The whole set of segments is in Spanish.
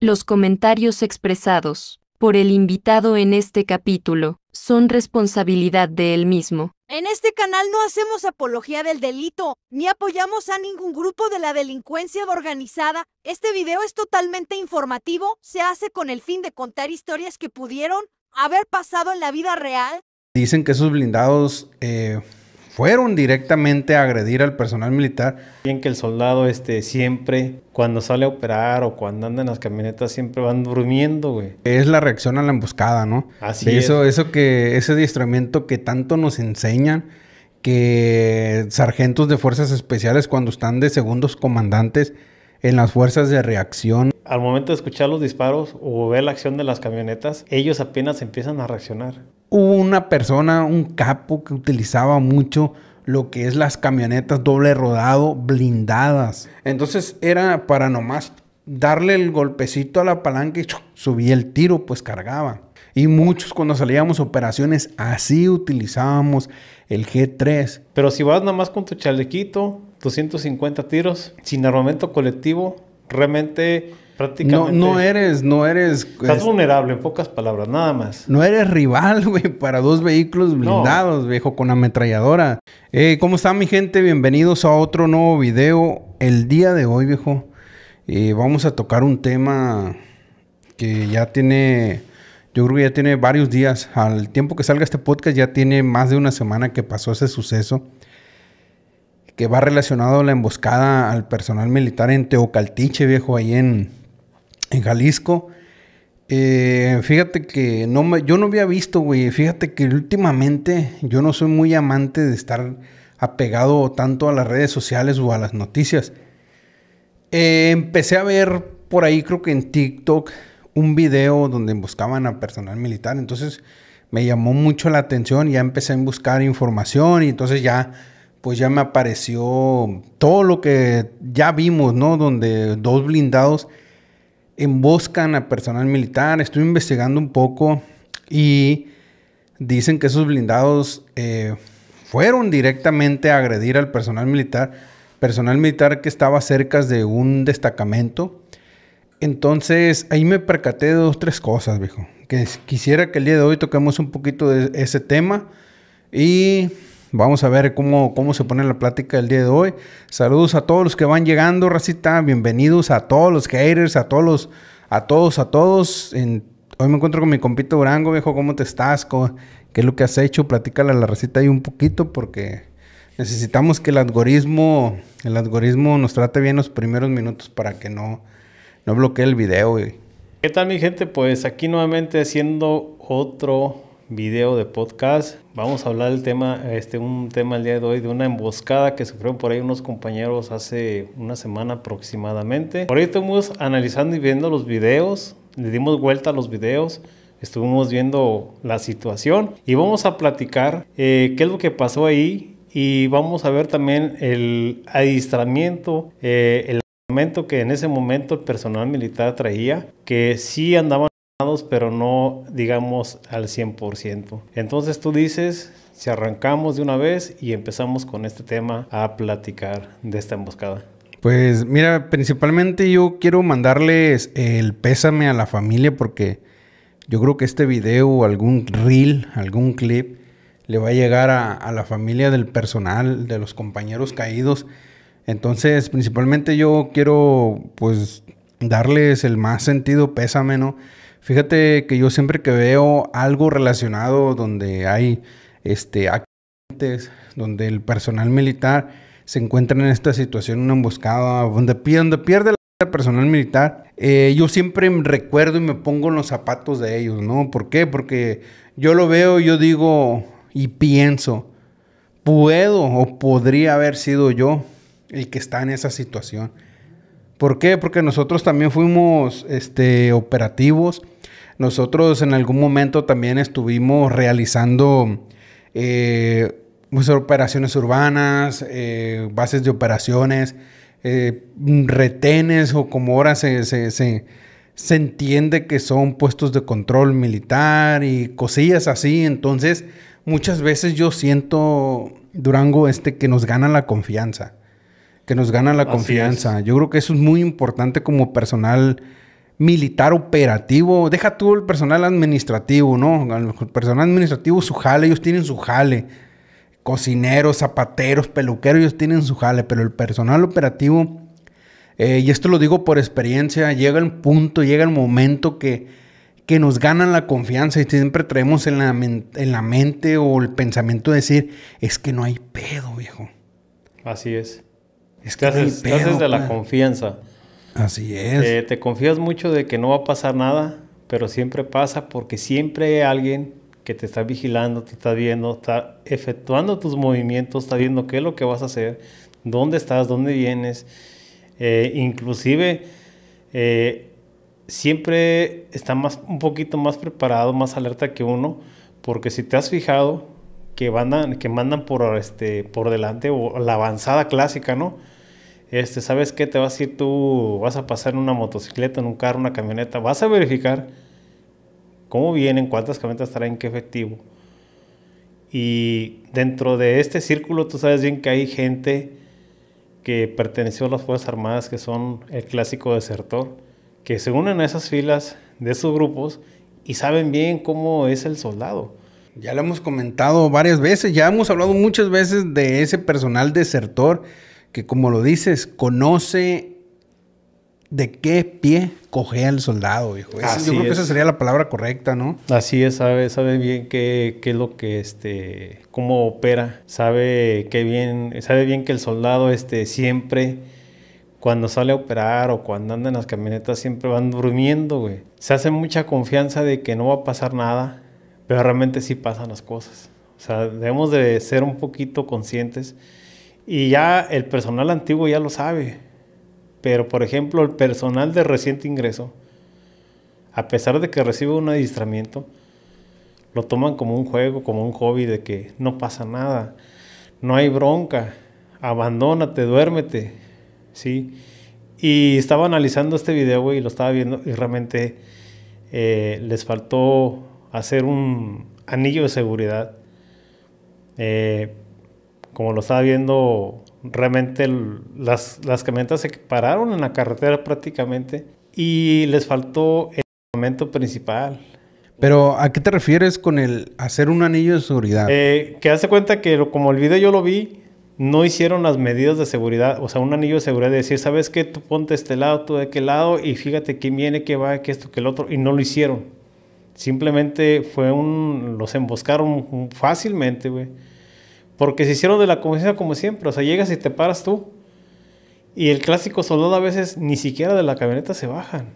Los comentarios expresados por el invitado en este capítulo son responsabilidad de él mismo. En este canal no hacemos apología del delito, ni apoyamos a ningún grupo de la delincuencia organizada. Este video es totalmente informativo, se hace con el fin de contar historias que pudieron haber pasado en la vida real. Dicen que esos blindados eh, fueron directamente a agredir al personal militar. Bien que el soldado este, siempre, cuando sale a operar o cuando anda en las camionetas, siempre van durmiendo, güey. Es la reacción a la emboscada, ¿no? Así eso, es. eso que, ese adiestramiento que tanto nos enseñan, que sargentos de fuerzas especiales cuando están de segundos comandantes en las fuerzas de reacción, Al momento de escuchar los disparos o ver la acción de las camionetas, ellos apenas empiezan a reaccionar. hubo una persona, un capo que utilizaba mucho lo que es las camionetas doble rodado blindadas. Entonces era para nomás darle el golpecito a la palanca y subía el tiro, pues cargaba. Y muchos cuando salíamos operaciones así utilizábamos el G3. Pero si vas nada más con tu chalequito, 250 tiros, sin armamento colectivo, realmente prácticamente... no eres, no eres, Estás es- vulnerable, en pocas palabras, nada más. no eres rival, güey, para dos vehículos blindados, viejo, con ametralladora. Eh, ¿Cómo está mi gente? Bienvenidos a otro nuevo video. El día de hoy, viejo, eh, vamos a tocar un tema que ya tiene, yo creo que ya tiene varios días. Al tiempo que salga este podcast ya tiene más de una semana que pasó ese suceso. Que va relacionado a la emboscada al personal militar en Teocaltiche, viejo, ahí en, en Jalisco. Eh, fíjate que no me, yo no había visto, güey. Fíjate que últimamente yo no soy muy amante de estar apegado tanto a las redes sociales o a las noticias. Eh, empecé a ver por ahí, creo que en TikTok, un video donde buscaban a personal militar. Entonces me llamó mucho la atención. Ya empecé a buscar información y entonces ya, pues ya me apareció todo lo que ya vimos, ¿no? Donde dos blindados emboscan a personal militar. Estoy investigando un poco y dicen que esos blindados eh, fueron directamente a agredir al personal militar. Personal militar que estaba cerca de un destacamento. Entonces ahí me percaté de dos, tres cosas, viejo. Que quisiera que el día de hoy toquemos un poquito de ese tema. Y vamos a ver cómo, cómo se pone la plática del día de hoy. Saludos a todos los que van llegando, racita. Bienvenidos a todos los haters, a todos a todos, a todos. Hoy me encuentro con mi compito Durango, viejo. ¿Cómo te estás? ¿Cómo- ¿Qué es lo que has hecho? Platícale a la racita ahí un poquito porque necesitamos que el algoritmo, el algoritmo nos trate bien los primeros minutos para que no, no bloquee el video. ¿Qué tal mi gente? Pues aquí nuevamente haciendo otro video de podcast. Vamos a hablar del tema, este, un tema el día de hoy de una emboscada que sufrieron por ahí unos compañeros hace una semana aproximadamente. Por ahí estuvimos analizando y viendo los videos, le dimos vuelta a los videos. Estuvimos viendo la situación y vamos a platicar eh, qué es lo que pasó ahí y vamos a ver también el adiestramiento, eh, el que en ese momento el personal militar traía, que sí andaban pero no, digamos, al 100%. Entonces tú dices, si arrancamos de una vez y empezamos con este tema a platicar de esta emboscada. Pues mira, principalmente yo quiero mandarles el pésame a la familia porque yo creo que este video o algún reel, algún clip, le va a llegar a, a la familia del personal, de los compañeros caídos. Entonces, principalmente yo quiero pues darles el más sentido pésame, ¿no? Fíjate que yo siempre que veo algo relacionado donde hay este accidentes, donde el personal militar se encuentra en esta situación, una emboscada, donde, pi- donde pierde la personal militar, eh, yo siempre recuerdo y me pongo en los zapatos de ellos, ¿no? ¿Por qué? Porque yo lo veo, yo digo y pienso, puedo o podría haber sido yo el que está en esa situación. ¿Por qué? Porque nosotros también fuimos este, operativos. Nosotros en algún momento también estuvimos realizando eh, pues, operaciones urbanas, eh, bases de operaciones, eh, retenes o como ahora se, se, se- se entiende que son puestos de control militar y cosillas así. Entonces, muchas veces yo siento, Durango, este, que nos gana la confianza. Que nos gana la Así confianza. Yo creo que eso es muy importante como personal militar operativo, deja tú el personal administrativo, ¿no? El personal administrativo su jale, ellos tienen su jale. Cocineros, zapateros, peluqueros, ellos tienen su jale, pero el personal operativo, eh, y esto lo digo por experiencia, llega el punto, llega el momento que, que nos ganan la confianza y siempre traemos en la, en la mente o el pensamiento de decir, es que no hay pedo, viejo. Así es. Es que haces, de la confianza. Así es. te confías mucho de que no va a pasar nada, pero siempre pasa porque siempre hay alguien que te está vigilando, te está viendo, está efectuando tus movimientos, está viendo qué es lo que vas a hacer, dónde estás, dónde vienes. Eh, inclusive eh, siempre está más, un poquito más preparado, más alerta que uno, porque si te has fijado que, mandan, que mandan por, este, por delante o la avanzada clásica, ¿no? Este, ¿sabes qué? Te vas a ir tú, vas a pasar en una motocicleta, en un carro, una camioneta, vas a verificar cómo vienen, cuántas camionetas traen, qué efectivo. Y dentro de este círculo tú sabes bien que hay gente que perteneció a las Fuerzas Armadas, que son el clásico desertor, que se unen a esas filas de esos grupos y saben bien cómo es el soldado. Ya lo hemos comentado varias veces, ya hemos hablado muchas veces de ese personal desertor que como lo dices, conoce de qué pie cogea el soldado, hijo. yo creo que esa sería la palabra correcta, ¿no? Así es, sabe, sabe bien qué, qué, es lo que, este, cómo opera, sabe qué bien, sabe bien que el soldado, este, siempre, cuando sale a operar o cuando anda en las camionetas, siempre van durmiendo, güey. Se hace mucha confianza de que no va a pasar nada, pero realmente sí pasan las cosas. O sea, debemos de ser un poquito conscientes y ya el personal antiguo ya lo sabe. Pero, por ejemplo, el personal de reciente ingreso, a pesar de que recibe un adiestramiento, lo toman como un juego, como un hobby de que no pasa nada, no hay bronca, abandónate, duérmete, ¿sí? Y estaba analizando este video, y lo estaba viendo y realmente eh, les faltó hacer un anillo de seguridad. Eh, como lo estaba viendo, realmente las, las camionetas se pararon en la carretera prácticamente y les faltó el momento principal. Pero, ¿a qué te refieres con el hacer un anillo de seguridad? Eh, que hace cuenta que como el video yo lo vi, no hicieron las medidas de seguridad, o sea, un anillo de seguridad de decir, ¿sabes qué? Tú ponte este lado, tú de aquel lado, y fíjate quién viene, qué va, qué esto, qué el otro, y no lo hicieron. Simplemente fue un, los emboscaron fácilmente, güey. Porque se hicieron de la confianza como siempre. O sea, llegas y te paras tú. Y el clásico soldado a veces ni siquiera de la camioneta se bajan.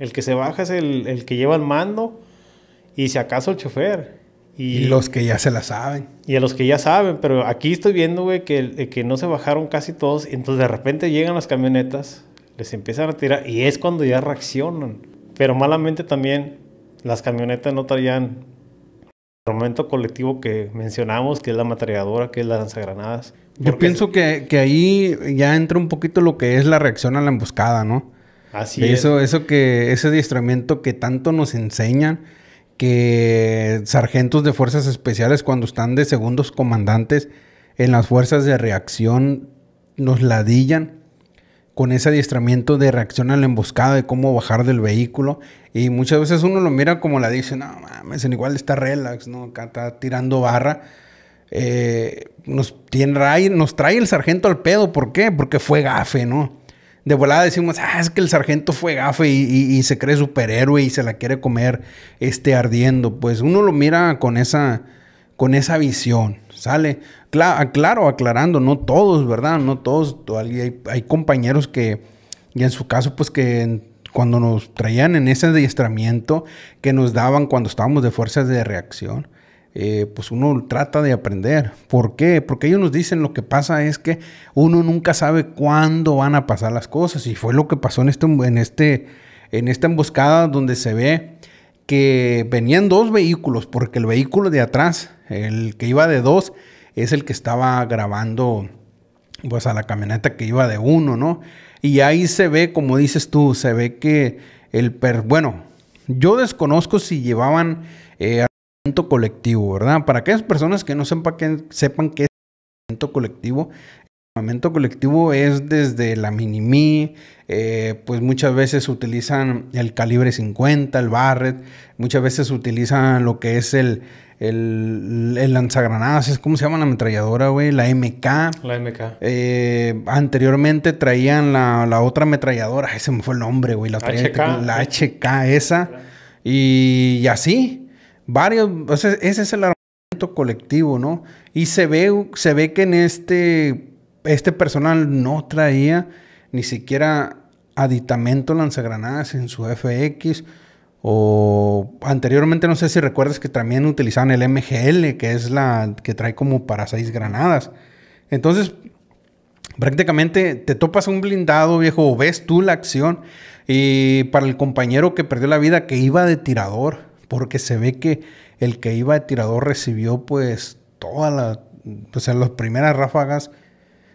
El que se baja es el, que lleva el mando y si acaso el chofer. Y, los que ya se la saben. Y a los que ya saben, pero aquí estoy viendo, güey, que, que no se bajaron casi todos. Y entonces de repente llegan las camionetas, les empiezan a tirar y es cuando ya reaccionan. Pero malamente también las camionetas no traían momento colectivo que mencionamos, que es la matralladora, que es la lanzagranadas. Yo pienso que, ahí ya entra un poquito lo que es la reacción a la emboscada, ¿no? Así eso, es. Eso que, ese adiestramiento que tanto nos enseñan, que sargentos de fuerzas especiales cuando están de segundos comandantes en las fuerzas de reacción nos ladillan con ese adiestramiento de reacción a la emboscada, de cómo bajar del vehículo. Y muchas veces uno lo mira como la dice, no mames, igual está relax, ¿no? Acá está tirando barra. Eh, nos, tiene, nos trae el sargento al pedo, ¿por qué? Porque fue gafe, ¿no? De volada decimos, ah, es que el sargento fue gafe y, se cree superhéroe y se la quiere comer este ardiendo. Pues uno lo mira con esa, con esa visión, ¿sale? claro, aclarando, no todos, ¿verdad? No todos. Hay, hay, compañeros que, y en su caso, pues que cuando nos traían en ese adiestramiento que nos daban cuando estábamos de fuerzas de reacción, eh, pues uno trata de aprender. ¿Por qué? Porque ellos nos dicen lo que pasa es que uno nunca sabe cuándo van a pasar las cosas. Y fue lo que pasó en, este, en, este, en esta emboscada donde se ve que venían dos vehículos, porque el vehículo de atrás, el que iba de dos, es el que estaba grabando pues a la camioneta que iba de uno, ¿no? Y ahí se ve, como dices tú, se ve que el per... Bueno, yo desconozco si llevaban eh, colectivo, ¿verdad? Para aquellas personas que no sepan qué, sepan qué es colectivo, armamento colectivo es desde la mini eh, pues muchas veces utilizan el calibre 50, el Barrett, muchas veces utilizan lo que es el, el, el lanzagranadas, ¿cómo se llama la ametralladora, güey? La MK. La MK. Eh, anteriormente traían la, otra ametralladora, ese me fue el nombre, güey. La, HK. la HK esa. Y, así, varios, ese es el armamento colectivo, ¿no? Y se ve, se ve que en este, este personal no traía ni siquiera aditamento lanzagranadas en su FX o anteriormente, no sé si recuerdas que también utilizaban el MGL, que es la que trae como para seis granadas. Entonces, prácticamente te topas un blindado, viejo, ves tú la acción. Y para el compañero que perdió la vida, que iba de tirador, porque se ve que el que iba de tirador recibió pues todas las, o sea, las primeras ráfagas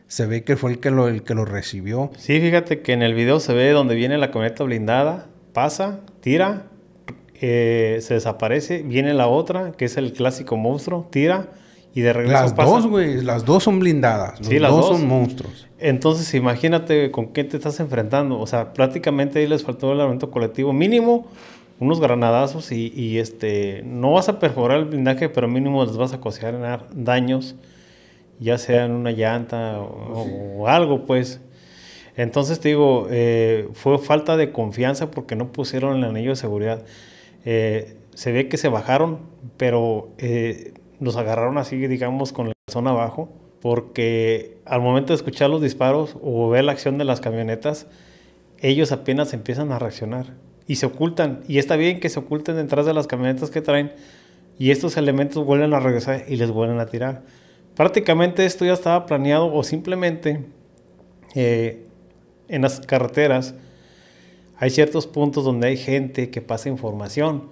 se ve que fue el que lo, el que lo recibió. Sí, fíjate que en el video se ve donde viene la camioneta blindada, pasa, tira, eh, se desaparece, viene la otra, que es el clásico monstruo, tira y de regreso Las dos, güey, las dos son blindadas. sí, las dos, son monstruos. Entonces, imagínate con qué te estás enfrentando. O sea, prácticamente ahí les faltó el elemento colectivo mínimo, unos granadazos y, este, no vas a perforar el blindaje, pero mínimo les vas a ocasionar daños, ya sea en una llanta o, algo, pues. Entonces te digo, eh, fue falta de confianza porque no pusieron el anillo de seguridad. Eh, se ve que se bajaron, pero eh, nos agarraron así, digamos, con la zona abajo, porque al momento de escuchar los disparos o ver la acción de las camionetas, ellos apenas empiezan a reaccionar y se ocultan. Y está bien que se oculten detrás de las camionetas que traen y estos elementos vuelven a regresar y les vuelven a tirar. Prácticamente esto ya estaba planeado o simplemente eh, en las carreteras hay ciertos puntos donde hay gente que pasa información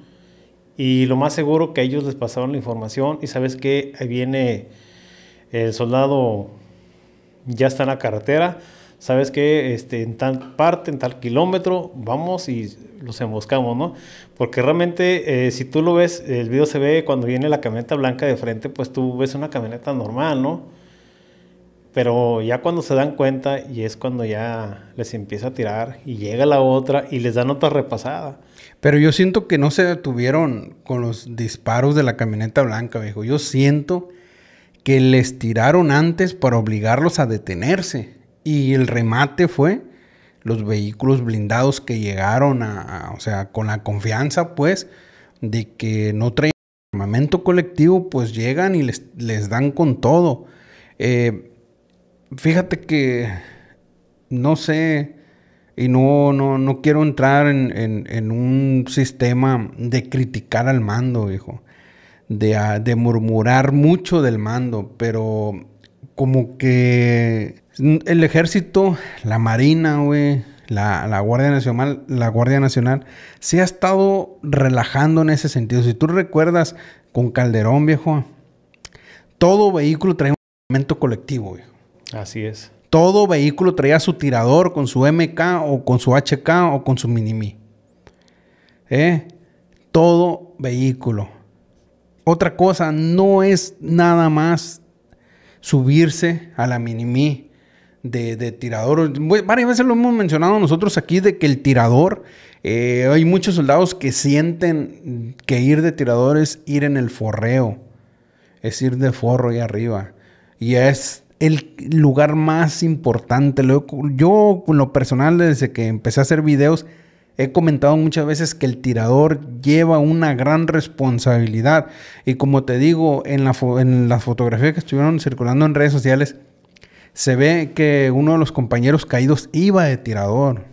y lo más seguro que ellos les pasaron la información y sabes que ahí viene el soldado, ya está en la carretera, sabes que este, en tal parte, en tal kilómetro, vamos y los emboscamos, ¿no? Porque realmente eh, si tú lo ves, el video se ve cuando viene la camioneta blanca de frente, pues tú ves una camioneta normal, ¿no? Pero ya cuando se dan cuenta y es cuando ya les empieza a tirar y llega la otra y les dan otra repasada. Pero yo siento que no se detuvieron con los disparos de la camioneta blanca, viejo. Yo siento que les tiraron antes para obligarlos a detenerse. Y el remate fue los vehículos blindados que llegaron a, o sea, con la confianza, pues, de que no traen armamento colectivo, pues llegan y les, les dan con todo. Eh, Fíjate que no sé, y no, no, no quiero entrar en, un sistema de criticar al mando, hijo, de, de murmurar mucho del mando, pero como que el ejército, la marina, güey, la, la, Guardia Nacional, la Guardia Nacional, se ha estado relajando en ese sentido. Si tú recuerdas con Calderón, viejo, todo vehículo trae un elemento colectivo, viejo. Así es. Todo vehículo traía su tirador con su MK o con su HK o con su Minimi. ¿Eh? Todo vehículo. Otra cosa, no es nada más subirse a la Minimi de, tirador. Varias veces lo hemos mencionado nosotros aquí de que el tirador, eh, hay muchos soldados que sienten que ir de tirador es ir en el forreo, es ir de forro ahí arriba. Y es el lugar más importante. Yo, con lo personal, desde que empecé a hacer videos, he comentado muchas veces que el tirador lleva una gran responsabilidad. Y como te digo, en, en las fotografías que estuvieron circulando en redes sociales, se ve que uno de los compañeros caídos iba de tirador.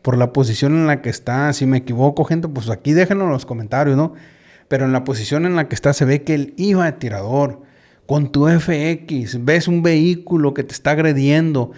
Por la posición en la que está, si me equivoco, gente, pues aquí déjenlo en los comentarios, ¿no? Pero en la posición en la que está se ve que él iba de tirador con tu FX, ves un vehículo que te está agrediendo.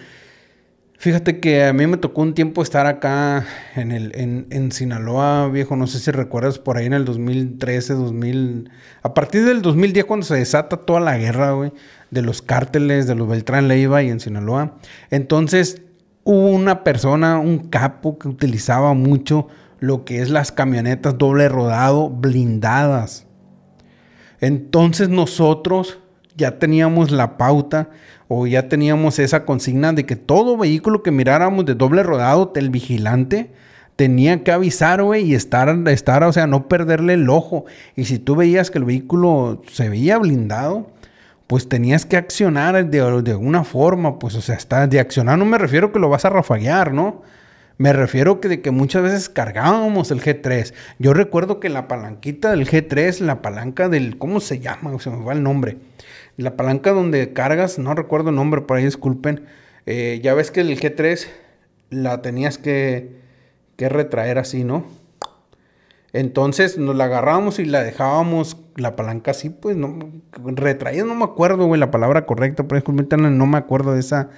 Fíjate que a mí me tocó un tiempo estar acá en, el, en, Sinaloa, viejo, no sé si recuerdas por ahí en el 2013, 2000, a partir del 2010 cuando se desata toda la guerra, güey, de los cárteles, de los Beltrán Leiva y en Sinaloa. Entonces hubo una persona, un capo que utilizaba mucho lo que es las camionetas doble rodado blindadas. Entonces nosotros ya teníamos la pauta o ya teníamos esa consigna de que todo vehículo que miráramos de doble rodado, el vigilante tenía que avisar, güey, y estar, estar, o sea, no perderle el ojo. Y si tú veías que el vehículo se veía blindado, pues tenías que accionar de, alguna forma, pues, o sea, está, de accionar no me refiero que lo vas a rafaguear, ¿no? Me refiero que de que muchas veces cargábamos el G3. Yo recuerdo que la palanquita del G3, la palanca del, ¿cómo se llama? Se me va el nombre. La palanca donde cargas, no recuerdo el nombre, por ahí disculpen. Eh, ya ves que el G3 la tenías que, que retraer así, ¿no? Entonces nos la agarrábamos y la dejábamos la palanca así, pues no retraída, no me acuerdo, güey, la palabra correcta, pero disculpen, no me acuerdo de esa,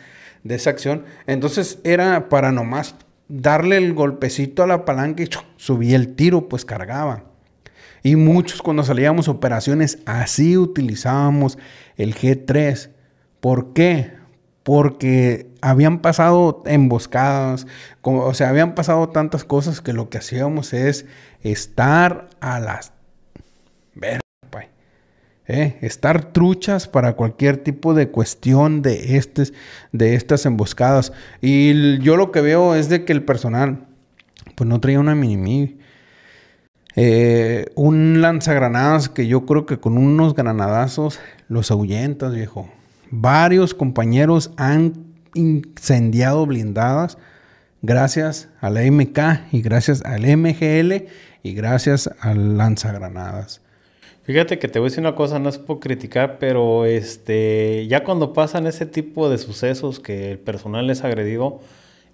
de esa acción. Entonces era para nomás darle el golpecito a la palanca y subía el tiro, pues cargaba. Y muchos cuando salíamos operaciones así utilizábamos el G3. ¿Por qué? Porque habían pasado emboscadas, o sea, habían pasado tantas cosas que lo que hacíamos es estar a las... Ver, ¿eh? estar truchas para cualquier tipo de cuestión de, estes, de estas emboscadas. Y yo lo que veo es de que el personal, pues no traía una mini eh, un lanzagranadas que yo creo que con unos granadazos los ahuyentas, viejo. Varios compañeros han incendiado blindadas gracias a la MK y gracias al MGL y gracias al lanzagranadas. Fíjate que te voy a decir una cosa, no es por criticar, pero este, ya cuando pasan ese tipo de sucesos que el personal es agredido,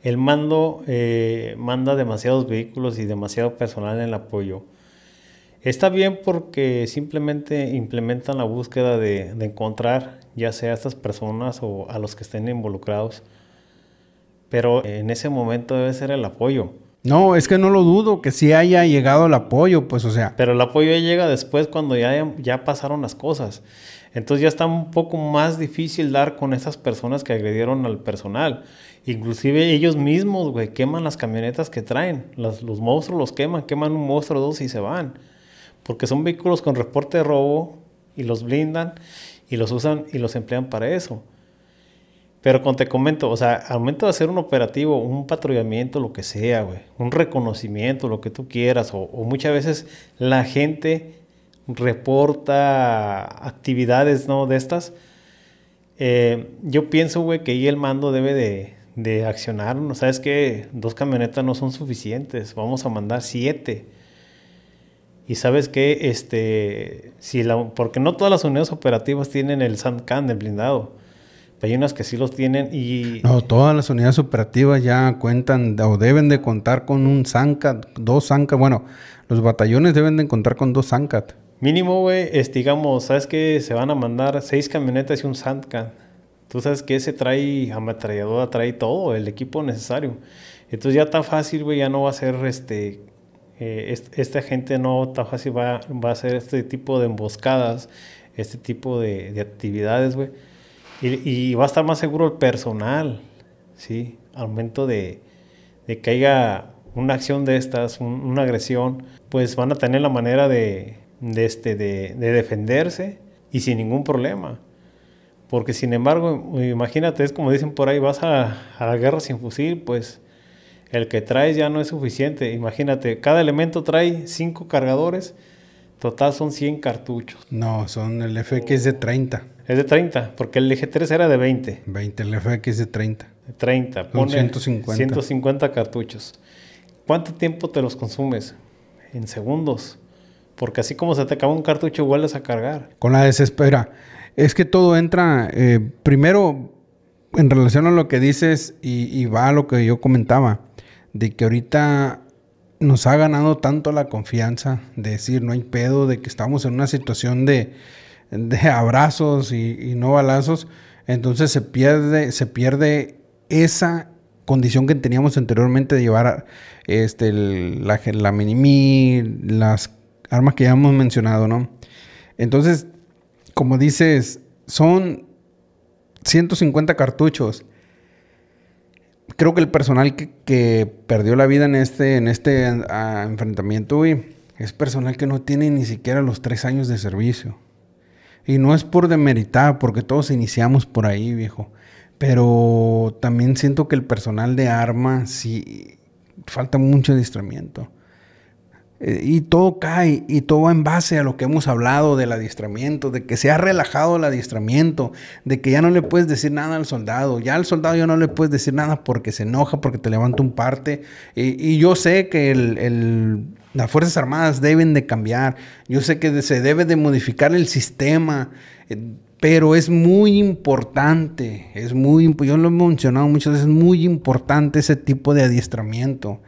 el mando eh, manda demasiados vehículos y demasiado personal en el apoyo. Está bien porque simplemente implementan la búsqueda de, de encontrar ya sea a estas personas o a los que estén involucrados, pero en ese momento debe ser el apoyo. No, es que no lo dudo que sí haya llegado el apoyo, pues o sea. Pero el apoyo ya llega después cuando ya, ya pasaron las cosas. Entonces ya está un poco más difícil dar con esas personas que agredieron al personal. Inclusive ellos mismos, güey, queman las camionetas que traen. Los, monstruos los queman, queman un monstruo dos y se van. Porque son vehículos con reporte de robo y los blindan y los usan y los emplean para eso. Pero cuando te comento, o sea, al momento de hacer un operativo, un patrullamiento, lo que sea, güey, un reconocimiento, lo que tú quieras, o, muchas veces la gente reporta actividades, ¿no? De estas. Eh, yo pienso, güey, que ahí el mando debe de, de accionar, ¿no? Sabes que dos camionetas no son suficientes, vamos a mandar siete. Y sabes que, este, si la, porque no todas las unidades operativas tienen el SandCan, el blindado. Hay unas que sí los tienen y... No, todas las unidades operativas ya cuentan o deben de contar con un Sancat, dos Sancat. Bueno, los batallones deben de contar con dos Sancat. Mínimo, güey, es, digamos, ¿sabes que Se van a mandar seis camionetas y un Sancat. Tú sabes que ese trae ametralladora, trae todo, el equipo necesario. Entonces ya tan fácil, güey, ya no va a ser este... Eh, esta gente no tan fácil va, va, a hacer este tipo de emboscadas, este tipo de, de actividades, güey y, va a estar más seguro el personal, ¿sí? Al momento de, que haya una acción de estas, una agresión, pues van a tener la manera de, este, de, defenderse y sin ningún problema. Porque sin embargo, imagínate, es como dicen por ahí, vas a, a, la guerra sin fusil, pues el que traes ya no es suficiente. Imagínate, cada elemento trae cinco cargadores, total son 100 cartuchos. No, son el FX de 30. Es de 30, porque el eje 3 era de 20. 20, el FX es de 30. 30, pone 150. 150 cartuchos. ¿Cuánto tiempo te los consumes? En segundos. Porque así como se te acaba un cartucho, vuelves a cargar. Con la desespera. Es que todo entra, eh, primero, en relación a lo que dices y, y va a lo que yo comentaba, de que ahorita nos ha ganado tanto la confianza de decir, no hay pedo, de que estamos en una situación de abrazos y, no balazos, entonces se pierde, se pierde esa condición que teníamos anteriormente de llevar este, la, la mini las armas que ya hemos mencionado, ¿no? Entonces, como dices, son 150 cartuchos. Creo que el personal que, perdió la vida en este, en este enfrentamiento, es personal que no tiene ni siquiera los tres años de servicio. Y no es por demeritar, porque todos iniciamos por ahí, viejo. Pero también siento que el personal de arma sí falta mucho adiestramiento. Y todo cae y todo va en base a lo que hemos hablado del adiestramiento, de que se ha relajado el adiestramiento, de que ya no le puedes decir nada al soldado. Ya al soldado ya no le puedes decir nada porque se enoja, porque te levanta un parte. Y, yo sé que las Fuerzas Armadas deben de cambiar. Yo sé que se debe de modificar el sistema. Eh, pero es muy importante, es muy, yo lo he mencionado muchas veces, es muy importante ese tipo de adiestramiento.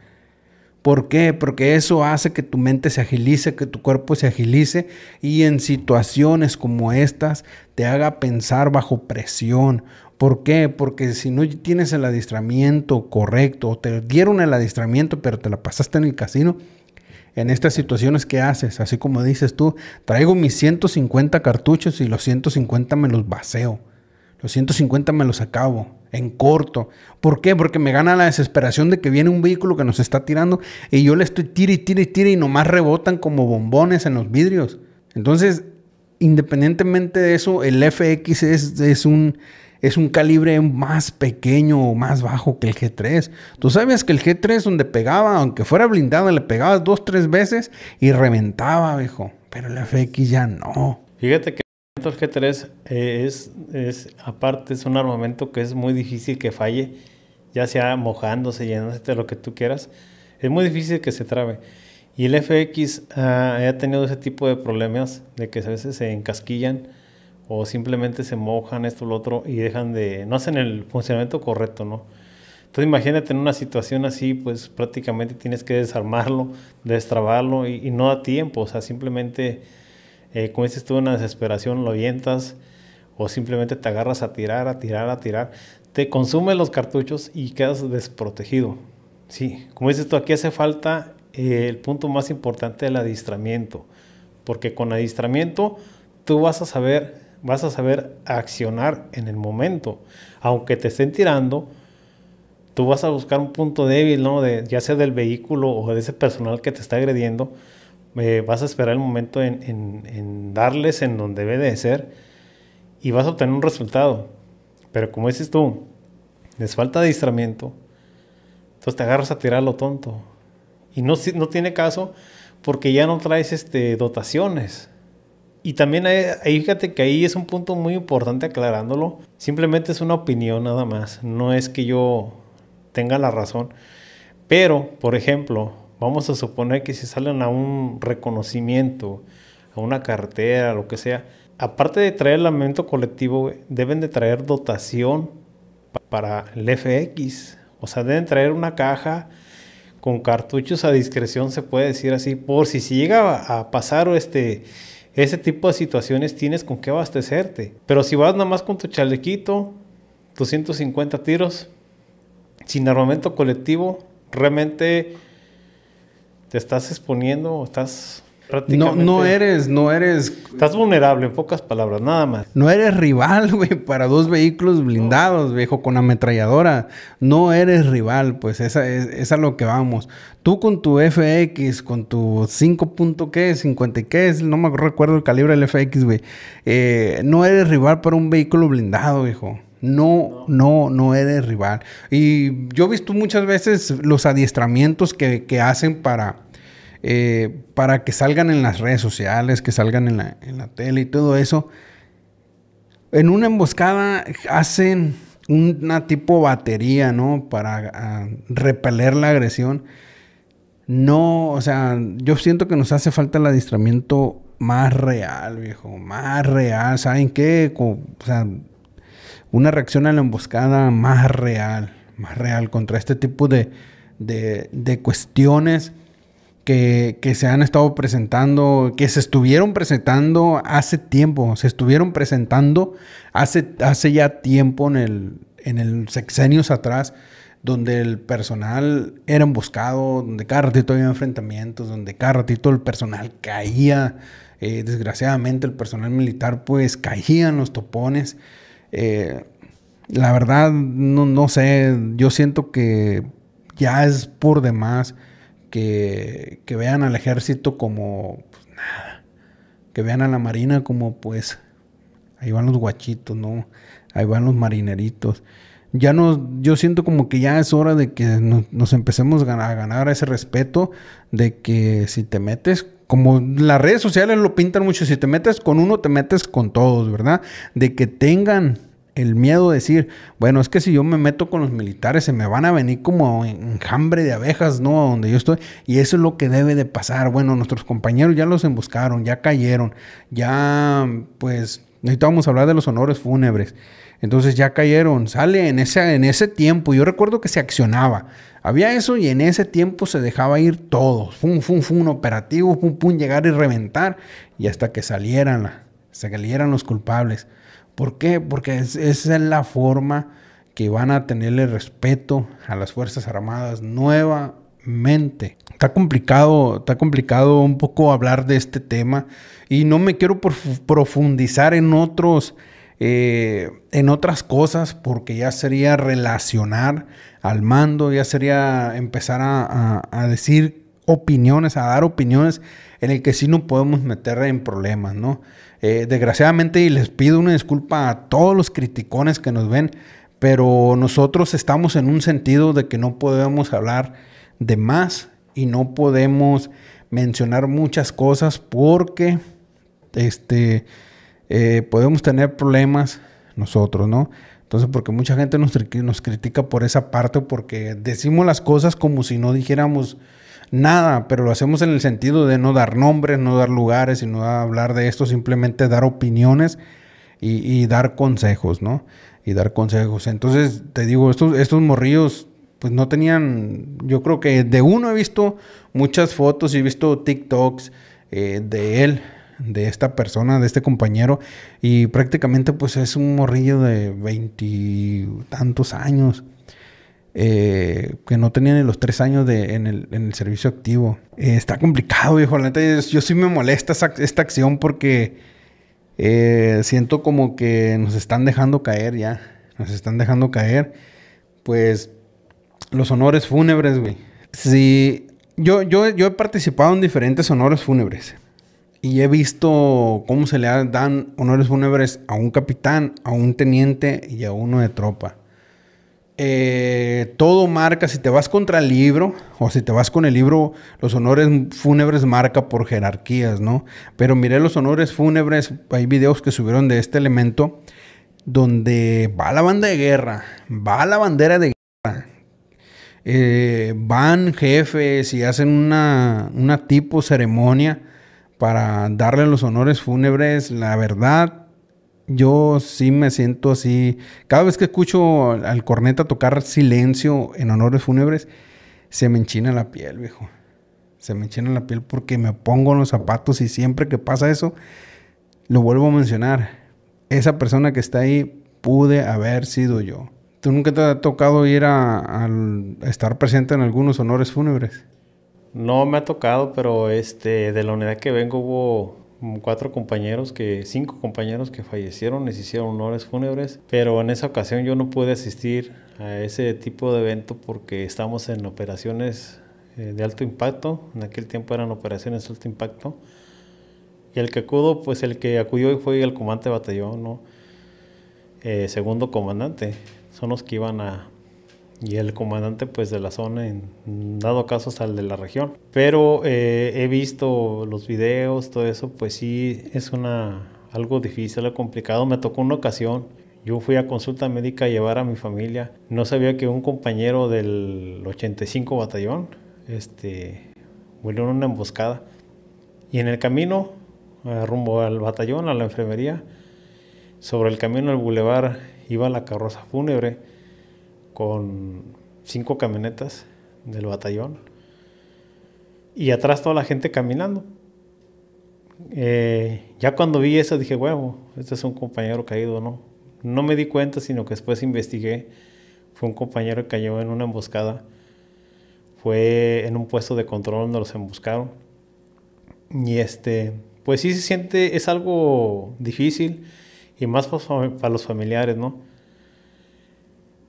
¿Por qué? Porque eso hace que tu mente se agilice, que tu cuerpo se agilice y en situaciones como estas te haga pensar bajo presión. ¿Por qué? Porque si no tienes el adiestramiento correcto o te dieron el adiestramiento pero te la pasaste en el casino, en estas situaciones que haces, así como dices tú, traigo mis 150 cartuchos y los 150 me los vaceo, los 150 me los acabo en corto. ¿Por qué? Porque me gana la desesperación de que viene un vehículo que nos está tirando y yo le estoy tire y tire y tire y nomás rebotan como bombones en los vidrios. Entonces, independientemente de eso, el FX es, es un, es un calibre más pequeño o más bajo que el G3. Tú sabes que el G3 donde pegaba, aunque fuera blindado, le pegabas dos, tres veces y reventaba, viejo. Pero el FX ya no. Fíjate que el G3 eh, es, es, aparte, es un armamento que es muy difícil que falle, ya sea mojándose, llenándose lo que tú quieras. Es muy difícil que se trabe. Y el FX ah, ha tenido ese tipo de problemas de que a veces se encasquillan o simplemente se mojan esto o lo otro y dejan de, no hacen el funcionamiento correcto, ¿no? Entonces imagínate en una situación así, pues prácticamente tienes que desarmarlo, destrabarlo y, y no da tiempo, o sea, simplemente eh, como dices tú, una desesperación, lo avientas o simplemente te agarras a tirar, a tirar, a tirar, te consume los cartuchos y quedas desprotegido. Sí, como dices tú, aquí hace falta eh, el punto más importante del adiestramiento, porque con adiestramiento tú vas a saber, vas a saber accionar en el momento, aunque te estén tirando, tú vas a buscar un punto débil, ¿no? De, ya sea del vehículo o de ese personal que te está agrediendo, vas a esperar el momento en, darles en donde debe de ser y vas a obtener un resultado. Pero como dices tú, les falta adiestramiento, entonces te agarras a tirar lo tonto. Y no, no tiene caso porque ya no traes este, dotaciones. Y también ahí, fíjate que ahí es un punto muy importante aclarándolo. Simplemente es una opinión nada más. No es que yo tenga la razón. Pero, por ejemplo, Vamos a suponer que si salen a un reconocimiento, a una cartera, lo que sea, aparte de traer el armamento colectivo, deben de traer dotación para el FX. O sea, deben traer una caja con cartuchos a discreción, se puede decir así, por si, si llega a pasar este, ese tipo de situaciones, tienes con qué abastecerte. Pero si vas nada más con tu chalequito, tus 150 tiros, sin armamento colectivo, realmente te estás exponiendo, estás prácticamente... No, no eres, no eres... Estás vulnerable, en pocas palabras, nada más. No eres rival, güey, para dos vehículos blindados, viejo, con ametralladora. No eres rival, pues esa es, a lo que vamos. Tú con tu FX, con tu 5. ¿qué? 50 qué es, no me recuerdo el calibre del FX, güey. Eh, no eres rival para un vehículo blindado, viejo. No, no, no eres rival. Y yo he visto muchas veces los adiestramientos que, hacen para, eh, para que salgan en las redes sociales, que salgan en la, en la tele y todo eso. En una emboscada hacen una tipo batería, ¿no? Para ah, repeler la agresión. No, o sea, yo siento que nos hace falta el adiestramiento más real, viejo, más real. ¿Saben qué? O sea, una reacción a la emboscada más real, más real contra este tipo de, cuestiones que, se han estado presentando, que se estuvieron presentando hace tiempo, se estuvieron presentando hace, hace ya tiempo en el, en el sexenios atrás, donde el personal era emboscado, donde cada ratito había enfrentamientos, donde cada ratito el personal caía, eh, desgraciadamente el personal militar pues caía en los topones. Eh, la verdad, no, sé, yo siento que ya es por demás que, vean al ejército como pues, nada, que vean a la marina como pues ahí van los guachitos, ¿no? Ahí van los marineritos. Ya no, yo siento como que ya es hora de que nos, empecemos a ganar, ese respeto de que si te metes como las redes sociales lo pintan mucho, si te metes con uno, te metes con todos, ¿verdad? De que tengan el miedo de decir, bueno, es que si yo me meto con los militares se me van a venir como enjambre de abejas, ¿no? Donde yo estoy. Y eso es lo que debe de pasar. Bueno, nuestros compañeros ya los emboscaron, ya cayeron, ya, pues, necesitamos hablar de los honores fúnebres. Entonces ya cayeron, sale en ese, en ese tiempo. Yo recuerdo que se accionaba. Había eso y en ese tiempo se dejaba ir todo. Fue un, un operativo, pum, pum, llegar y reventar. Y hasta que salieran, salieran los culpables. ¿Por qué? Porque esa es la forma que van a tenerle respeto a las Fuerzas Armadas nuevamente. Está complicado, está complicado un poco hablar de este tema y no me quiero profundizar en otros, eh, en otras cosas porque ya sería relacionar al mando, ya sería empezar a, decir opiniones, a dar opiniones en el que sí no podemos meter en problemas, ¿no? Eh, desgraciadamente, y les pido una disculpa a todos los criticones que nos ven, pero nosotros estamos en un sentido de que no podemos hablar de más y no podemos mencionar muchas cosas porque este, eh, podemos tener problemas nosotros, ¿no? Entonces, porque mucha gente nos, nos critica por esa parte, porque decimos las cosas como si no dijéramos nada, pero lo hacemos en el sentido de no dar nombres, no dar lugares, sino hablar de esto, simplemente dar opiniones y, dar consejos, ¿no? Y dar consejos. Entonces, te digo, estos, estos morrillos, pues no tenían, yo creo que de uno he visto muchas fotos y he visto TikToks eh, de él, de esta persona, de este compañero, y prácticamente pues es un morrillo de veintitantos años. Eh, que no tenía ni los tres años de, en, el, servicio activo. Eh, está complicado, viejo. La neta, yo, sí me molesta esta acción porque eh, siento como que nos están dejando caer ya. Nos están dejando caer. Pues los honores fúnebres, güey. Sí, yo, yo, yo he participado en diferentes honores fúnebres. Y he visto cómo se le dan honores fúnebres a un capitán, a un teniente y a uno de tropa. Eh, todo marca, si te vas contra el libro o si te vas con el libro, los honores fúnebres marca por jerarquías, ¿no? Pero miré los honores fúnebres, hay videos que subieron de este elemento donde va la banda de guerra, va la bandera de guerra, eh, van jefes y hacen una, una tipo ceremonia para darle los honores fúnebres, la verdad yo sí me siento así. Cada vez que escucho al corneta tocar silencio en honores fúnebres, se me enchina la piel, viejo. Se me enchina la piel porque me pongo los zapatos y siempre que pasa eso, lo vuelvo a mencionar. Esa persona que está ahí pude haber sido yo. ¿Tú nunca te ha tocado ir a, estar presente en algunos honores fúnebres? No me ha tocado, pero este, de la unidad que vengo hubo cuatro compañeros que, cinco compañeros que fallecieron, les hicieron honores fúnebres, pero en esa ocasión yo no pude asistir a ese tipo de evento porque estamos en operaciones eh, de alto impacto, en aquel tiempo eran operaciones de alto impacto, y el que acudo, pues el que acudió fue el comandante batallón, ¿no? Eh, segundo comandante, son los que iban a, y el comandante pues de la zona, en dado caso hasta el de la región. Pero eh, he visto los videos, todo eso, pues sí es una algo difícil, algo complicado. Me tocó una ocasión, yo fui a consulta médica a llevar a mi familia. No sabía que un compañero del 85 batallón este, murió en una emboscada. Y en el camino, rumbo al batallón, a la enfermería, sobre el camino al bulevar iba la carroza fúnebre con cinco camionetas del batallón y atrás toda la gente caminando. Eh, ya cuando vi eso dije, huevo, este es un compañero caído, ¿no? No me di cuenta, sino que después investigué. Fue un compañero que cayó en una emboscada. Fue en un puesto de control donde los emboscaron. Y este, pues sí se siente, es algo difícil y más para los familiares, ¿no?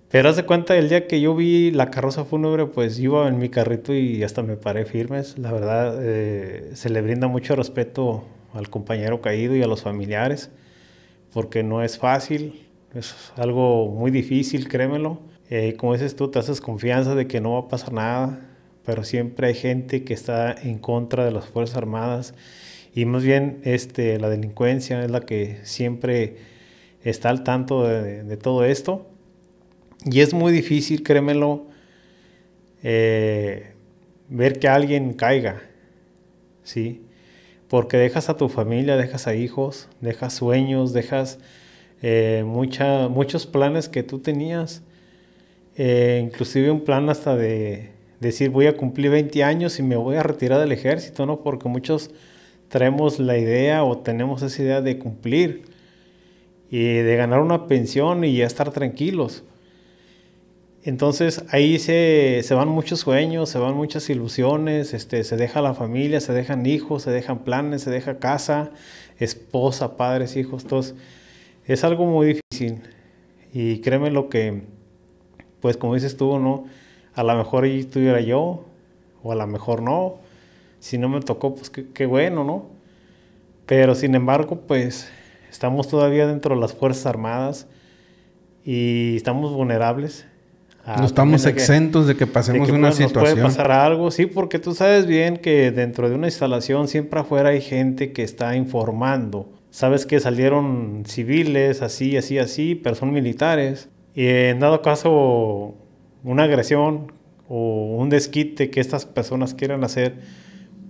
Pero haz de cuenta, el día que yo vi la carroza fúnebre, pues iba en mi carrito y hasta me paré firmes. La verdad, eh, se le brinda mucho respeto al compañero caído y a los familiares. porque no es fácil, es algo muy difícil, créemelo. Eh, como dices tú, te haces confianza de que no va a pasar nada, pero siempre hay gente que está en contra de las Fuerzas Armadas y más bien este, la delincuencia es la que siempre está al tanto de, todo esto. Y es muy difícil, créemelo, eh, ver que alguien caiga, ¿sí? Porque dejas a tu familia, dejas a hijos, dejas sueños, dejas eh, muchos planes que tú tenías. Eh, inclusive un plan hasta de decir voy a cumplir 20 años y me voy a retirar del ejército, ¿no? Porque muchos traemos la idea o tenemos esa idea de cumplir y de ganar una pensión y ya estar tranquilos. Entonces ahí se, van muchos sueños, se van muchas ilusiones, este, se deja la familia, se dejan hijos, se dejan planes, se deja casa, esposa, padres, hijos, todos. Es algo muy difícil. Y créeme lo que, pues como dices tú, ¿no? A lo mejor ahí estuviera yo, o a lo mejor no. Si no me tocó, pues qué bueno, ¿no? Pero sin embargo, pues estamos todavía dentro de las Fuerzas Armadas y estamos vulnerables no estamos exentos de que pasemos una situación. puede pasar algo, sí, porque tú sabes bien que dentro de una instalación siempre afuera hay gente que está informando. Sabes que salieron civiles, así, así, así, pero son militares. Y en dado caso, una agresión o un desquite que estas personas quieran hacer,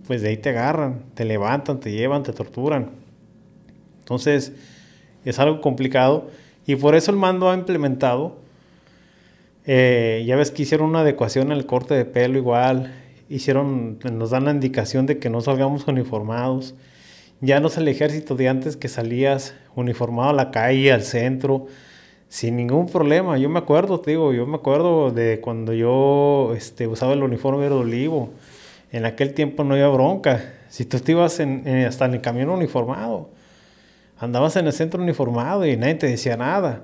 pues de ahí te agarran, te levantan, te llevan, te torturan. Entonces, es algo complicado. Y por eso el mando ha implementado eh, ya ves que hicieron una adecuación el corte de pelo igual. Hicieron, nos dan la indicación de que no salgamos uniformados. Ya no es el ejército de antes que salías uniformado a la calle, al centro, sin ningún problema. Yo me acuerdo, te digo, yo me acuerdo de cuando yo este, usaba el uniforme de olivo. En aquel tiempo no había bronca. Si tú te ibas en, hasta en el camión uniformado, andabas en el centro uniformado y nadie te decía nada.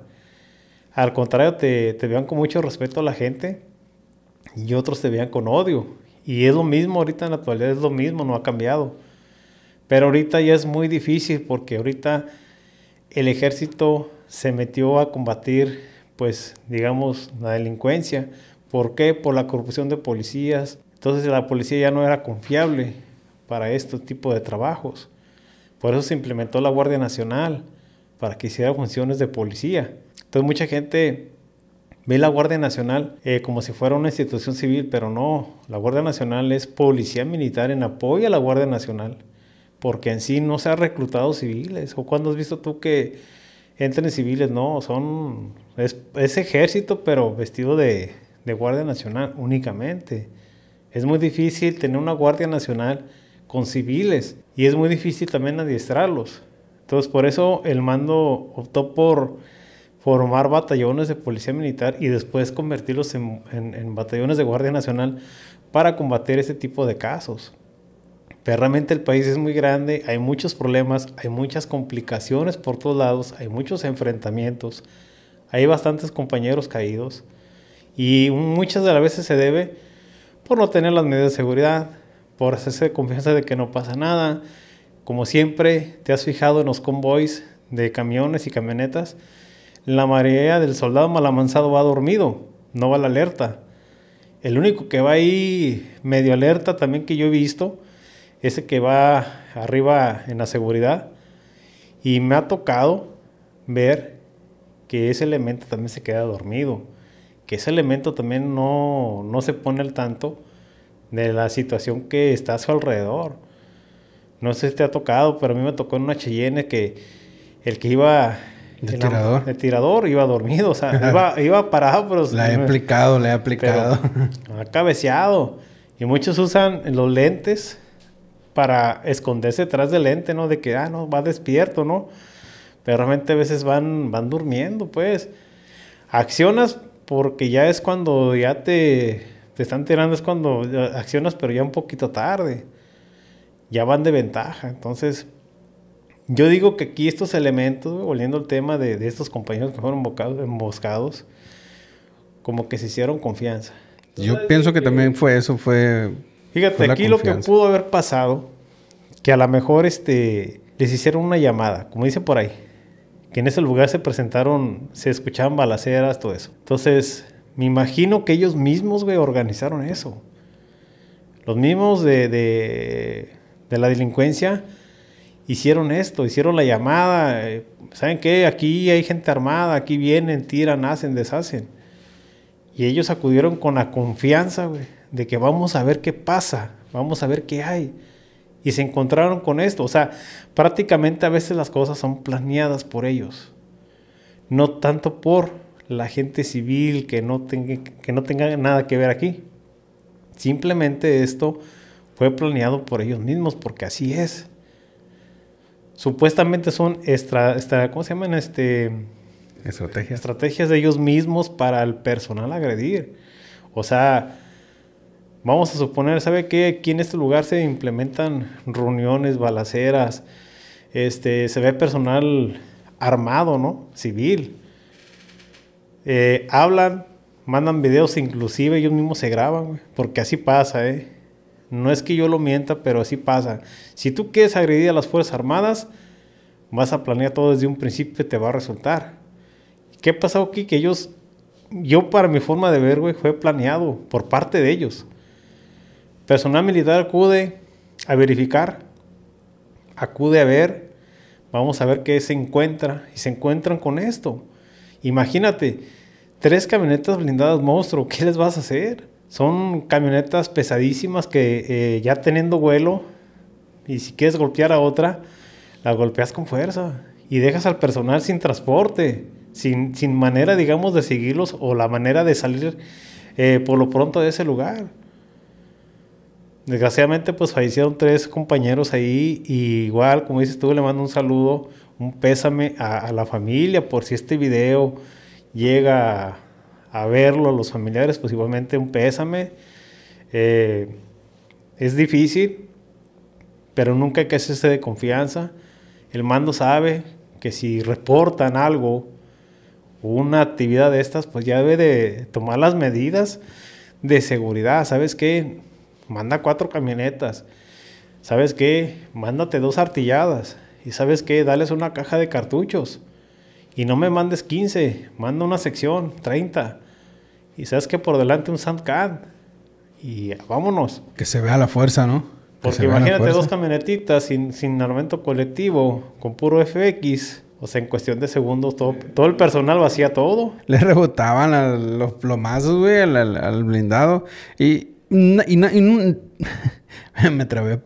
Al contrario, te, te vean con mucho respeto a la gente y otros te vean con odio. Y es lo mismo ahorita en la actualidad, es lo mismo, no ha cambiado. Pero ahorita ya es muy difícil porque ahorita el ejército se metió a combatir, pues, digamos, la delincuencia. ¿Por qué? Por la corrupción de policías. Entonces la policía ya no era confiable para este tipo de trabajos. Por eso se implementó la Guardia Nacional, para que hiciera funciones de policía. Entonces mucha gente ve la Guardia Nacional eh, como si fuera una institución civil, pero no, la Guardia Nacional es policía militar en apoyo a la Guardia Nacional, porque en sí no se ha reclutado civiles. ¿O cuando has visto tú que entren civiles? No, son, es, ejército, pero vestido de, de Guardia Nacional únicamente. Es muy difícil tener una Guardia Nacional con civiles y es muy difícil también adiestrarlos. Entonces por eso el mando optó por formar batallones de policía militar y después convertirlos en, batallones de Guardia Nacional para combatir ese tipo de casos. Pero realmente el país es muy grande, hay muchos problemas, hay muchas complicaciones por todos lados, hay muchos enfrentamientos, hay bastantes compañeros caídos y muchas de las veces se debe por no tener las medidas de seguridad, por hacerse confianza de que no pasa nada. Como siempre, te has fijado en los convoys de camiones y camionetas, la marea del soldado malamansado va dormido, no va a la alerta. El único que va ahí medio alerta también que yo he visto, ese que va arriba en la seguridad. Y me ha tocado ver que ese elemento también se queda dormido, que ese elemento también no, no se pone al tanto de la situación que está a su alrededor. No sé si te ha tocado, pero a mí me tocó en una Cheyenne que el que iba ¿De tirador? El tirador iba dormido, o sea, iba, iba parado, pero... La he aplicado, le he aplicado. ha cabeceado. Y muchos usan los lentes para esconderse detrás del lente, ¿no? De que, ah, no, va despierto, ¿no? Pero realmente a veces van, van durmiendo, pues. Accionas porque ya es cuando ya te, te están tirando, es cuando accionas, pero ya un poquito tarde. Ya van de ventaja. Entonces, yo digo que aquí estos elementos, volviendo al tema de, estos compañeros que fueron emboscados, como que se hicieron confianza. Yo pienso que también fue eso, fue... Fíjate, aquí lo que pudo haber pasado, que a lo mejor este, les hicieron una llamada, como dice por ahí, que en ese lugar se presentaron, se escuchaban balaceras, todo eso. Entonces, me imagino que ellos mismos, güey, organizaron eso. Los mismos de, de, de la delincuencia hicieron esto, hicieron la llamada. Eh, ¿Saben qué? Aquí hay gente armada, aquí vienen, tiran, hacen, deshacen. Y ellos acudieron con la confianza, de que vamos a ver qué pasa, vamos a ver qué hay. Y se encontraron con esto. O sea, prácticamente a veces las cosas son planeadas por ellos. No tanto por la gente civil que no tenga, que no tenga nada que ver aquí. Simplemente esto fue planeado por ellos mismos, porque así es. Supuestamente son extra, ¿cómo se llaman? Este, estrategias. Estrategias de ellos mismos para el personal agredir. O sea, vamos a suponer, ¿sabe qué? Aquí en este lugar se implementan reuniones, balaceras, este, se ve personal armado, ¿no? Civil. Eh, hablan, mandan videos, inclusive ellos mismos se graban, porque así pasa, ¿eh? No es que yo lo mienta, pero así pasa. Si tú quieres agredir a las Fuerzas Armadas, vas a planear todo desde un principio y te va a resultar. ¿Qué pasó aquí? Que ellos, yo para mi forma de ver, güey, fue planeado por parte de ellos. Personal militar acude a verificar, acude a ver, vamos a ver qué se encuentra y se encuentran con esto. Imagínate, tres camionetas blindadas monstruo, ¿qué les vas a hacer? Son camionetas pesadísimas que eh, ya teniendo vuelo, y si quieres golpear a otra, la golpeas con fuerza y dejas al personal sin transporte, sin, sin manera, digamos, de seguirlos o la manera de salir eh, por lo pronto de ese lugar. Desgraciadamente, pues fallecieron tres compañeros ahí y igual, como dices tú, le mando un saludo, un pésame a, la familia por si este video llega a, verlo, a los familiares, pues igualmente un pésame. Eh, es difícil, pero nunca hay que hacerse de confianza. El mando sabe que si reportan algo, una actividad de estas, pues ya debe de tomar las medidas de seguridad. ¿Sabes qué? manda cuatro camionetas. ¿Sabes qué? Mándate dos artilladas. Y ¿sabes qué? Dales una caja de cartuchos. Y no me mandes 15, manda una sección, 30. Y sabes que por delante un Sandcan. Y vámonos. Que se vea la fuerza, ¿no? Porque imagínate dos camionetitas sin, sin armamento colectivo, con puro FX. O sea, en cuestión de segundos, todo, todo el personal vacía todo. Le rebotaban los plomazos, güey, al, al blindado. Y, y, me trabé.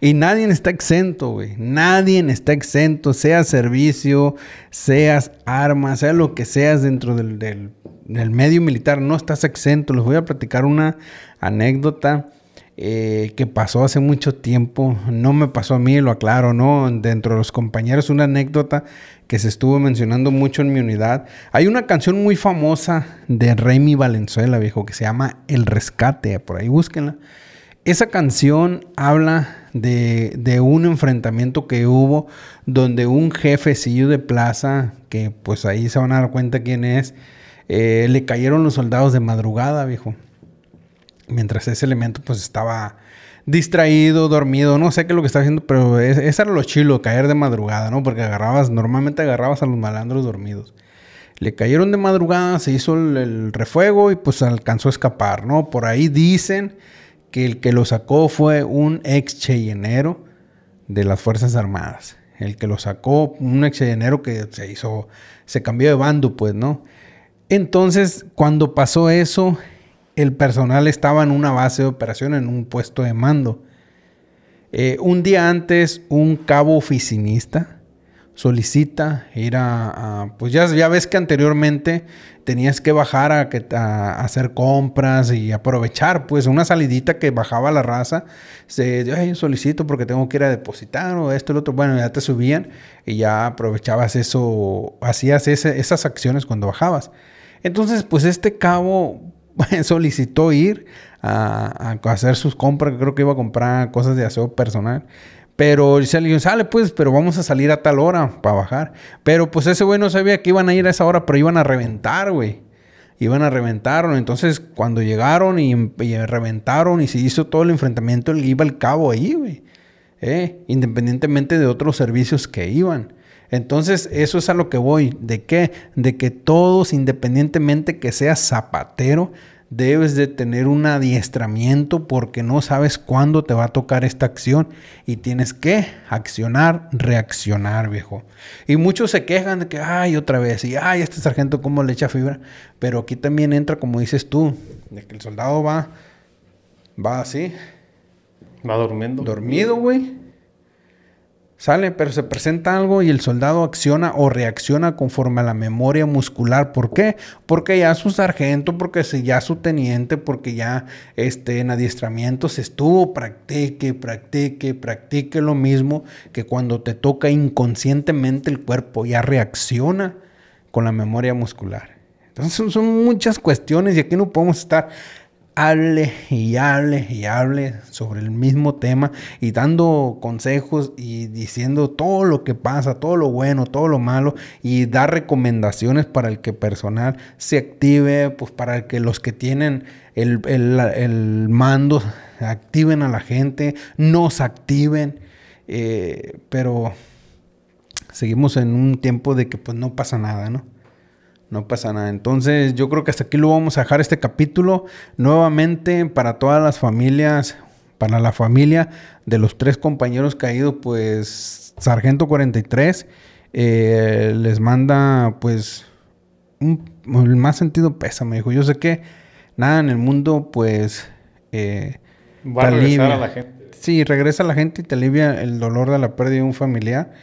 Y nadie está exento, güey. Nadie está exento, sea servicio, seas armas, sea lo que seas dentro del, del, medio militar, no estás exento. Les voy a platicar una anécdota eh, que pasó hace mucho tiempo. No me pasó a mí, lo aclaro, ¿no? Dentro de los compañeros, una anécdota que se estuvo mencionando mucho en mi unidad. Hay una canción muy famosa de Remy Valenzuela, viejo, que se llama El Rescate. Por ahí búsquenla. Esa canción habla de, un enfrentamiento que hubo donde un jefecillo de plaza, que pues ahí se van a dar cuenta quién es, eh, le cayeron los soldados de madrugada, viejo. Mientras ese elemento pues estaba distraído, dormido, no sé qué es lo que está haciendo, pero es, era lo chilo, caer de madrugada, ¿no? Porque agarrabas, normalmente agarrabas a los malandros dormidos. Le cayeron de madrugada, se hizo el, refuego y pues alcanzó a escapar, ¿no? Por ahí dicen que el que lo sacó fue un ex cheyenero de las Fuerzas Armadas. El que lo sacó, un ex cheyenero que se hizo, se cambió de bando, pues, ¿no? Entonces, cuando pasó eso, el personal estaba en una base de operación, en un puesto de mando. Eh, un día antes, un cabo oficinista solicita ir a, pues ya, ves que anteriormente tenías que bajar a, hacer compras y aprovechar, pues una salidita que bajaba la raza, se Ay, solicito porque tengo que ir a depositar o esto, lo otro, bueno, ya te subían y ya aprovechabas eso, hacías esas acciones cuando bajabas. Entonces, pues este cabo solicitó ir a, hacer sus compras, creo que iba a comprar cosas de aseo personal. Pero se le dijo, sale pues, pero vamos a salir a tal hora para bajar. Pero pues ese güey no sabía que iban a ir a esa hora, pero iban a reventar, güey. Iban a reventar. Entonces, cuando llegaron y, reventaron y se hizo todo el enfrentamiento, él iba al cabo ahí, güey. ¿Eh? Independientemente de otros servicios que iban. Entonces, eso es a lo que voy. ¿De qué? De que todos, independientemente que seas zapatero, debes de tener un adiestramiento porque no sabes cuándo te va a tocar esta acción y tienes que accionar, reaccionar, viejo. Y muchos se quejan de que, ay, otra vez, y ay, este sargento cómo le echa fibra, pero aquí también entra, como dices tú, de que el soldado va, va así. Va durmiendo. Dormido, güey Sale, pero se presenta algo y el soldado acciona o reacciona conforme a la memoria muscular. ¿Por qué? Porque ya su sargento, porque ya su teniente, porque ya este, en adiestramientos estuvo, practique, practique, practique lo mismo que cuando te toca inconscientemente el cuerpo, ya reacciona con la memoria muscular. Entonces son muchas cuestiones y aquí no podemos estar hable y hable y hable sobre el mismo tema y dando consejos y diciendo todo lo que pasa, todo lo bueno, todo lo malo y dar recomendaciones para el que personal se active, pues para que los que tienen el, el, mando activen a la gente, nos activen, eh, pero seguimos en un tiempo de que pues no pasa nada, ¿no? No pasa nada. Entonces yo creo que hasta aquí lo vamos a dejar este capítulo. Nuevamente para todas las familias, para la familia de los tres compañeros caídos, pues Sargento 43 eh, les manda pues un, el más sentido pésame. Dijo, yo sé que nada en el mundo pues... Eh, Va a regresar a la gente. Sí, regresa a la gente y te alivia el dolor de la pérdida de un familiar.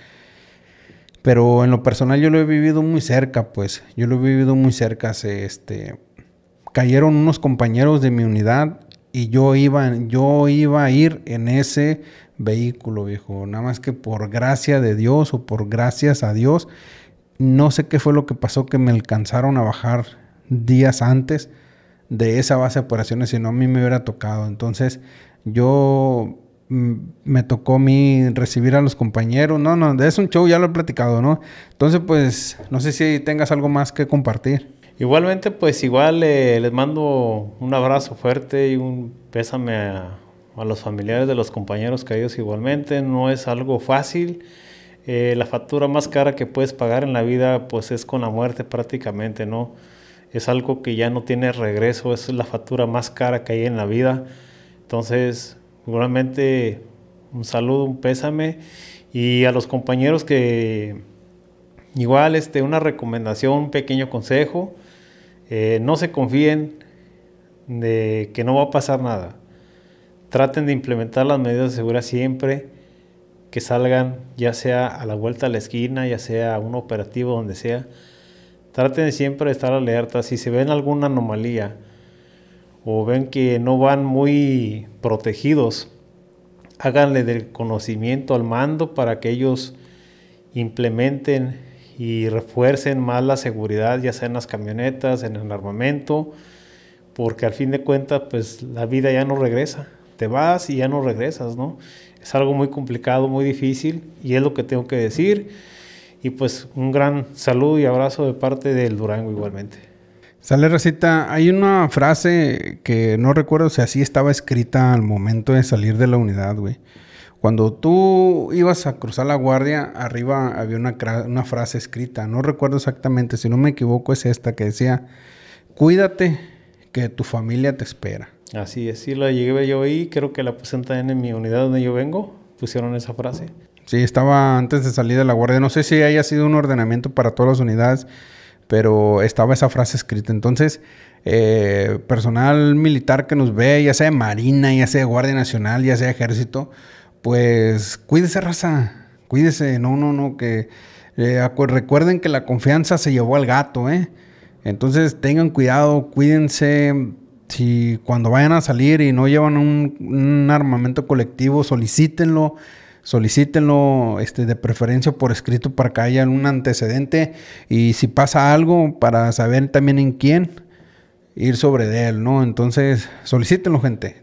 Pero en lo personal yo lo he vivido muy cerca, pues. Yo lo he vivido muy cerca. Se, este, cayeron unos compañeros de mi unidad y yo iba, yo iba a ir en ese vehículo, viejo. Nada más que por gracia de Dios o por gracias a Dios, no sé qué fue lo que pasó que me alcanzaron a bajar días antes de esa base de operaciones, si no a mí me hubiera tocado. Entonces, yo me tocó a mí recibir a los compañeros. No, no, es un show, ya lo he platicado, ¿no? Entonces, pues, no sé si tengas algo más que compartir. Igualmente, pues igual eh, les mando un abrazo fuerte y un pésame a, los familiares de los compañeros caídos igualmente. No es algo fácil. Eh, la factura más cara que puedes pagar en la vida, pues es con la muerte prácticamente, ¿no? Es algo que ya no tiene regreso, es la factura más cara que hay en la vida. Entonces, Igualmente, un saludo, un pésame. Y a los compañeros que, igual, este, una recomendación, un pequeño consejo. Eh, no se confíen de que no va a pasar nada. Traten de implementar las medidas de seguridad siempre que salgan, ya sea a la vuelta a la esquina, ya sea a un operativo, donde sea. Traten siempre de estar alerta. Si se ven alguna anomalía, o ven que no van muy protegidos, háganle del conocimiento al mando para que ellos implementen y refuercen más la seguridad, ya sea en las camionetas, en el armamento, porque al fin de cuentas, pues la vida ya no regresa. Te vas y ya no regresas, ¿no? Es algo muy complicado, muy difícil, y es lo que tengo que decir. Y pues un gran saludo y abrazo de parte del Durango igualmente. Sale recita, hay una frase que no recuerdo si así estaba escrita al momento de salir de la unidad, güey. Cuando tú ibas a cruzar la guardia, arriba había una, una, frase escrita, no recuerdo exactamente, si no me equivoco es esta que decía, cuídate que tu familia te espera. Así es, sí la llegué yo ahí, creo que la pusieron también en mi unidad donde yo vengo, pusieron esa frase. Sí, estaba antes de salir de la guardia, no sé si haya sido un ordenamiento para todas las unidades, pero estaba esa frase escrita. Entonces, eh, personal militar que nos ve, ya sea de Marina, ya sea de Guardia Nacional, ya sea de Ejército, pues cuídese, raza, cuídese, no, no, no, que eh, recuerden que la confianza se llevó al gato, ¿eh? Entonces tengan cuidado, cuídense. Si cuando vayan a salir y no llevan un, un armamento colectivo, solicítenlo solicítenlo este, de preferencia por escrito para que haya un antecedente y si pasa algo para saber también en quién ir sobre de él, ¿no? Entonces, solicítenlo, gente.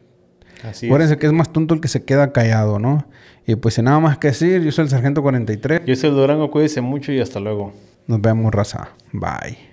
Así Acuérdense que es más tonto el que se queda callado, ¿no? Y pues sin nada más que decir, yo soy el Sargento 43. Yo soy el Durango, cuídense mucho y hasta luego. Nos vemos, raza. Bye.